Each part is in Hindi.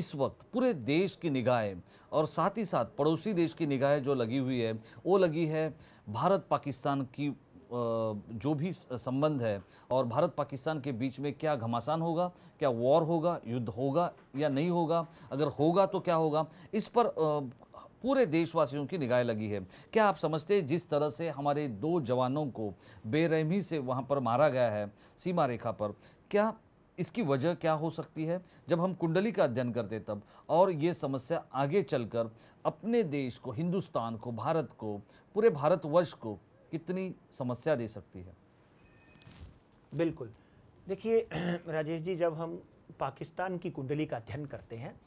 इस वक्त पूरे देश की निगाहें और साथ ही साथ पड़ोसी देश की निगाहें जो लगी हुई है, वो लगी है भारत पाकिस्तान की जो भी संबंध है और भारत पाकिस्तान के बीच में क्या घमासान होगा, क्या वॉर होगा, युद्ध होगा या नहीं होगा, अगर होगा तो क्या होगा, इस पर पूरे देशवासियों की निगाह लगी है। क्या आप समझते हैं जिस तरह से हमारे दो जवानों को बेरहमी से वहाँ पर मारा गया है सीमा रेखा पर, क्या इसकी वजह क्या हो सकती है? जब हम कुंडली का अध्ययन करते तब, और ये समस्या आगे चलकर अपने देश को, हिंदुस्तान को, भारत को, पूरे भारतवर्ष को कितनी समस्या दे सकती है? बिल्कुल। देखिए, राजेश जी, जब हम पाकिस्तान की कुंडली का अध्ययन करते हैं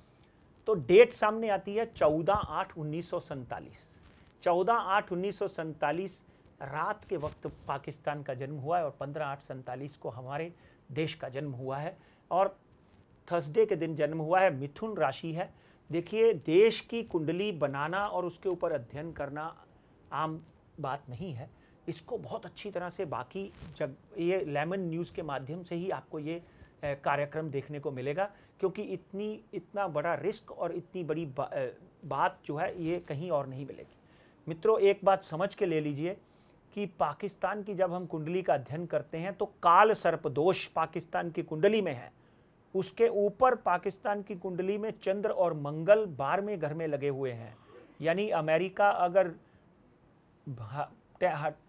तो डेट सामने आती है चौदह आठ उन्नीस सौ सैंतालीस। चौदह आठ उन्नीस सौ सैंतालीस रात के वक्त पाकिस्तान का जन्म हुआ है और पंद्रह आठ सैंतालीस को हमारे देश का जन्म हुआ है। और थर्सडे के दिन जन्म हुआ है मिथुन राशि है। देखिए देश की कुंडली बनाना और उसके ऊपर अध्ययन करना आम बात नहीं है। इसको बहुत अच्छी तरह से बाकी जब ये लेमन न्यूज़ के माध्यम से ही आपको ये कार्यक्रम देखने को मिलेगा क्योंकि इतनी इतना बड़ा रिस्क और इतनी बड़ी बा, बात जो है ये कहीं और नहीं मिलेगी। मित्रों एक बात समझ के ले लीजिए कि पाकिस्तान की जब हम कुंडली का अध्ययन करते हैं तो काल सर्प दोष पाकिस्तान की कुंडली में है। उसके ऊपर पाकिस्तान की कुंडली में चंद्र और मंगल बारहवें घर में लगे हुए हैं। यानी अमेरिका अगर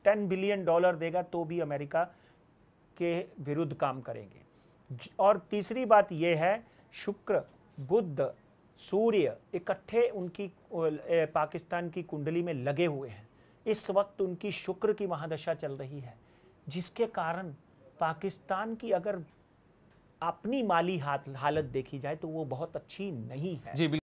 टेन बिलियन डॉलर देगा तो भी अमेरिका के विरुद्ध काम करेंगे। और तीसरी बात यह है, शुक्र बुद्ध सूर्य इकट्ठे उनकी पाकिस्तान की कुंडली में लगे हुए हैं। इस वक्त उनकी शुक्र की महादशा चल रही है, जिसके कारण पाकिस्तान की अगर अपनी माली हालत देखी जाए तो वो बहुत अच्छी नहीं है। जी